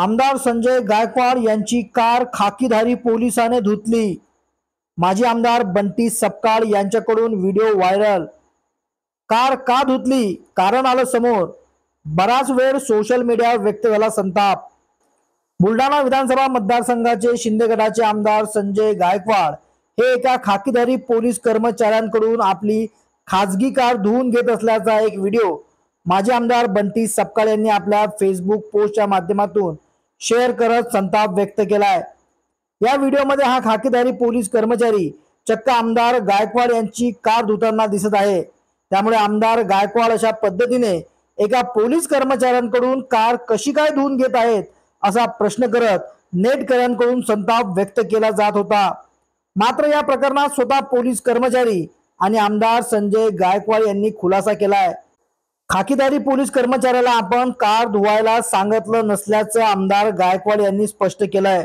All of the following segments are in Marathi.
आमदार संजय गायकवाड यांची कार खाकीधारी पोलिसाने धुतली. माजी आमदार बंटी सपकाळ यांच्याकडून व्हिडिओ व्हायरल. कार का धुतली? कारण आलं समोर. बराच वेळ सोशल मीडियावर व्यक्त झाला संताप. बुलढाणा विधानसभा मतदारसंघाचे शिंदे गटाचे आमदार संजय गायकवाड हे एका खाकीधारी पोलीस कर्मचाऱ्यांकडून आपली खाजगी कार धुवून घेत असल्याचा एक व्हिडिओ माजी आमदार बंटी सपकाळ यांनी आपल्या फेसबुक पोस्टच्या माध्यमातून शेअर करत संताप व्यक्त केलाय. या व्हिडिओमध्ये हा खाकीदारी पोलीस कर्मचारी चक्क आमदार गायकवाड यांची कार धुताना दिसत आहे. त्यामुळे आमदार गायकवाड अशा पद्धतीने एका पोलीस कर्मचाऱ्यांकडून कार कशी काय धुवून घेत आहेत असा प्रश्न करत नेटकऱ्यांकडून संताप व्यक्त केला जात होता. मात्र या प्रकरणात स्वतः पोलीस कर्मचारी आणि आमदार संजय गायकवाड यांनी खुलासा केलाय. खाकीदारी पोलीस कर्मचाऱ्याला आपण कार धुवायला सांगितलं नसल्याचं आमदार गायकवाड यांनी स्पष्ट केलंय.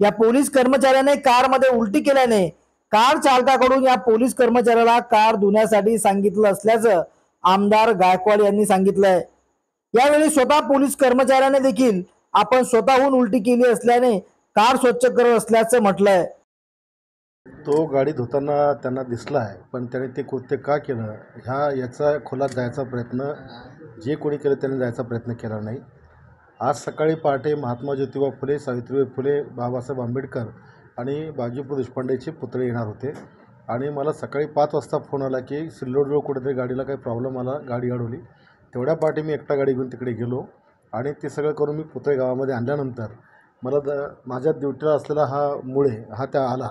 या पोलीस कर्मचाऱ्याने कारमध्ये उलटी केल्याने कार चालकाकडून या पोलीस कर्मचाऱ्याला कार धुण्यासाठी सांगितलं असल्याचं आमदार गायकवाड यांनी सांगितलंय. यावेळी स्वतः पोलीस कर्मचाऱ्याने देखील आपण स्वतःहून उलटी केली असल्याने कार स्वच्छ करत असल्याचं म्हटलंय. तो गाडी धुताना त्यांना दिसला आहे पण त्याने ते कृत्य का केलं? ह्या याचा खोलात जायचा प्रयत्न जे कोणी केलं त्याने जायचा प्रयत्न केला नाही. आज सकाळी पहाटे महात्मा ज्योतिबा फुले सावित्रीबाई फुले बाबासाहेब आंबेडकर आणि बाजीपूर देशपांडेचे पुतळे येणार होते. आणि मला सकाळी पाच वाजता फोन आला की सिल्लोडजवळ कुठेतरी गाडीला काही प्रॉब्लेम आला गाडी अडवली. तेवढ्या पहाटे मी एकटा गाडी घेऊन तिकडे गेलो आणि ते सगळं करून मी पुतळे गावामध्ये आणल्यानंतर मला द माझ्या ड्युटीला असलेला हा मुळे हा त्या आला.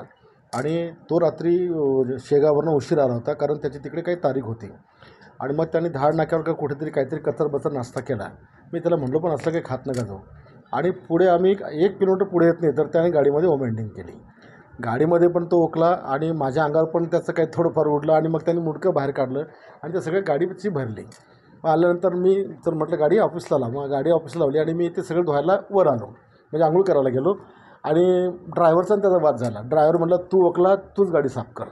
आणि तो रात्री अ, शेगावरनं उशीर आला होता कारण त्याची तिकडे काही तारीख होती. आणि मग त्याने धाड नाक्यावर का कुठेतरी काहीतरी कचर बचर नाश्ता केला. मी त्याला म्हणलो पण असलं काही खात नका जाऊ. आणि पुढे आम्ही एक एक किलोमीटर पुढे येत नाही तर त्याने गाडीमध्ये ओमेंडिंग केली. गाडीमध्ये पण तो ओकला आणि माझ्या अंगावर पण त्याचं काही थोडंफार उडलं आणि मग त्याने मुडकं बाहेर काढलं आणि ते सगळं गाडीची भरली. मग आल्यानंतर मी तर म्हटलं गाडी ऑफिसला लाव. मग गाडी ऑफिसला लावली आणि मी ते सगळं धुवायला वर आलो. म्हणजे आंघोळ करायला गेलो. आणि ड्रायव्हरचा आणि त्याचा वाद झाला. ड्रायव्हर म्हटलं तू ओकला तूच गाडी साफ कर.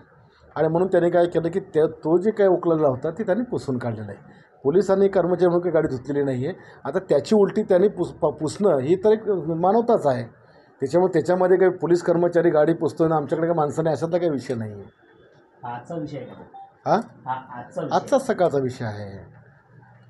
आणि म्हणून त्याने काय केलं की त्या तो जे काय उकलेला होता ते त्यांनी पुसून काढलेलं आहे. पोलिसांनी कर्मचारी म्हणून काही गाडी धुतलेली नाही आहे आता त्याची उलटी त्यांनी पुस प- पुसणं ही तर एक मानवताच आहे. त्याच्यामुळे त्याच्यामध्ये काही पोलीस कर्मचारी गाडी पुसतोय ना आमच्याकडे काही माणसाने अशातला काही विषय नाही आहे हा आजचा विषय आहे हां? आजचा सकाळचा विषय आहे.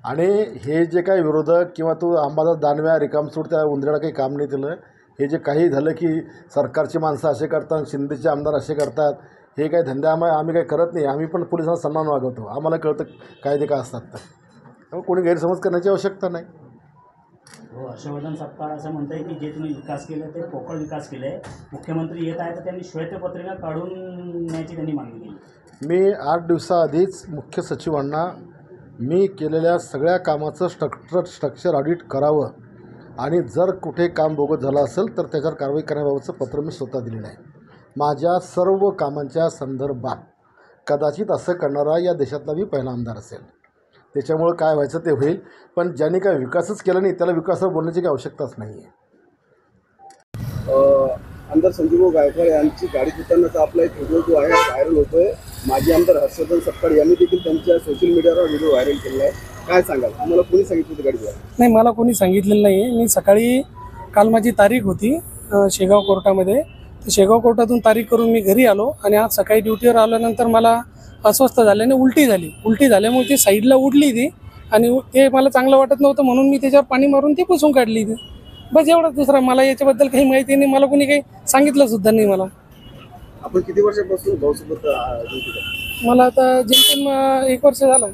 आणि हे जे काही विरोधक किंवा तो अंबादास दानव्या रिकामसूड त्या उंदराला काही काम नाही दिलं. हे जे काही झालं की सरकारची माणसं असे करतात शिंदेचे आमदार असे करतात हे काही धंदे आम्ही आम्ही काही करत नाही. आम्ही पण पोलिसांना सन्मान वागवतो आम्हाला कळतं कायदे काय असतात तर. कोणी गैरसमज करण्याची आवश्यकता नाही. हो हर्षवर्धन सपकाळ असं म्हणतंय की जे तुम्ही विकास केले ते पोकळ विकास केले. मुख्यमंत्री येत आहे तर त्यांनी श्वेतपत्रिका काढून न्यायची त्यांनी मागणी केली. मी आठ दिवसाआधीच मुख्य सचिवांना मी केलेल्या सगळ्या कामाचं स्ट्रक्चर स्ट्रक्चर ऑडिट करावं. आणि जर कुठे काम बोगत झालं असेल तर त्याच्यावर कारवाई करण्याबाबतचं पत्र मी स्वतः दिलेलं आहे. माझ्या सर्व कामांच्या संदर्भात कदाचित असं करणारा या देशातला मी पहिला आमदार असेल. त्याच्यामुळं काय व्हायचं ते होईल पण ज्यांनी काय विकासच केला नाही त्याला विकासावर बोलण्याची काही आवश्यकताच नाही आहे आमदार संजीवभाऊ गायकवाड यांची गाडी धुतानाचा आपला एक व्हिडिओ जो आहे व्हायरल होतोय. माजी आमदार हर्षवर्धन सपकाळ यांनी देखील त्यांच्या सोशल मीडियावर व्हिडिओ व्हायरल केला आहे. काय सांगाल? तुम्हाला कोणी सांगितलं होती गाडी नाही मला कोणी सांगितलेलं नाही आहे मी सकाळी काल माझी तारीख होती अ, शेगाव कोर्टामध्ये. तर शेगाव कोर्टातून तारीख करून मी घरी आलो आणि आज सकाळी ड्युटीवर आल्यानंतर मला अस्वस्थ झाल्याने उलटी झाली. उलटी झाल्यामुळे ती साईडला उडली ती आणि उ- ते मला चांगलं वाटत नव्हतं म्हणून मी त्याच्यावर पाणी मारून ती पुसून काढली ती. बस एवढंच दुसरा. मला याच्याबद्दल काही माहिती नाही. मला कोणी काही सांगितलं सुद्धा नाही मला. आपण किती वर्षापासून भाऊसोबत अ? मला आता जेमतेम अ, एक वर्ष झालं.